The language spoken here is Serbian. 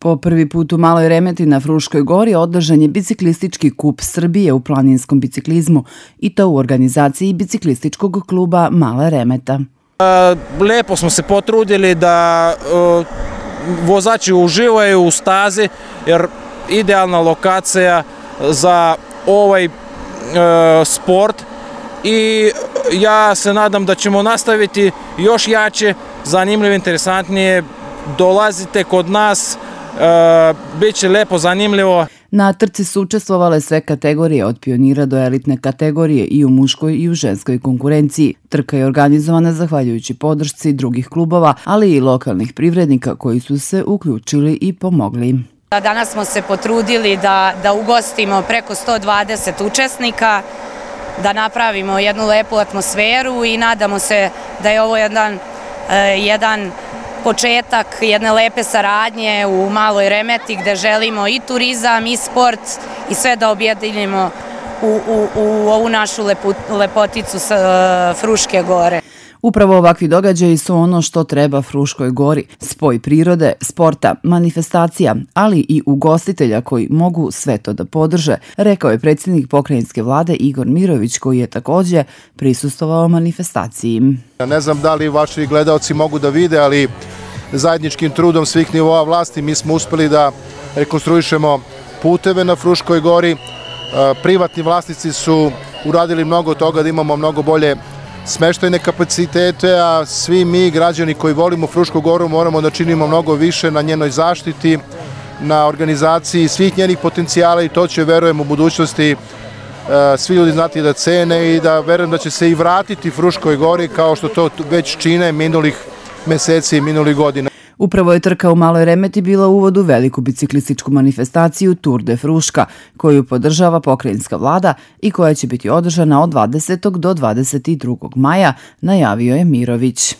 Po prvi put u Maloj Remeti na Fruškoj gori održan je biciklistički kup Srbije u planinskom biciklizmu i to u organizaciji biciklističkog kluba Mala Remeta. Lepo smo se potrudili da vozači uživaju u stazi jer idealna lokacija za ovaj sport i ja se nadam da ćemo nastaviti još jače, zanimljivo, interesantnije. Dolazite kod nas, E, Biće lepo, zanimljivo. Na trci su učestvovale sve kategorije od pionira do elitne kategorije i u muškoj i u ženskoj konkurenciji. Trka je organizovana zahvaljujući podršci drugih klubova, ali i lokalnih privrednika koji su se uključili i pomogli. Danas smo se potrudili da, da ugostimo preko 120 učesnika, da napravimo jednu lepu atmosferu i nadamo se da je ovo jedan, e, jedan početak jedne lepe saradnje u Maloj Remeti gde želimo i turizam i sport i sve da objedinimo u, u, u ovu našu lepu, lepoticu sa uh, Fruške gore. Upravo ovakvi događaji su ono što treba Fruškoj gori. Spoj prirode, sporta, manifestacija, ali i ugostitelja koji mogu sve to da podrže, rekao je predsjednik pokrajinske vlade Igor Mirović koji je takođe prisustovao manifestaciji. Ne znam da li vaši gledalci mogu da vide, ali zajedničkim trudom svih nivoa vlasti mi smo uspeli da rekonstruišemo puteve na Fruškoj gori. Privatni vlasnici su uradili mnogo toga da imamo mnogo bolje smeštajne kapacitete, a svi mi građani koji volimo Frušku goru moramo da činimo mnogo više na njenoj zaštiti, na organizaciji svih njenih potencijala i to će, verujem, u budućnosti svi ljudi znati da cene i da verujem da će se i vratiti Fruškoj gori kao što to već čine minulih meseci minulih godina. Upravo je trka u Maloj Remeti bila uvod u veliku biciklističku manifestaciju Tour de Fruška, koju podržava pokrajinska vlada i koja će biti održana od 20. do 22. maja, najavio je Mirović.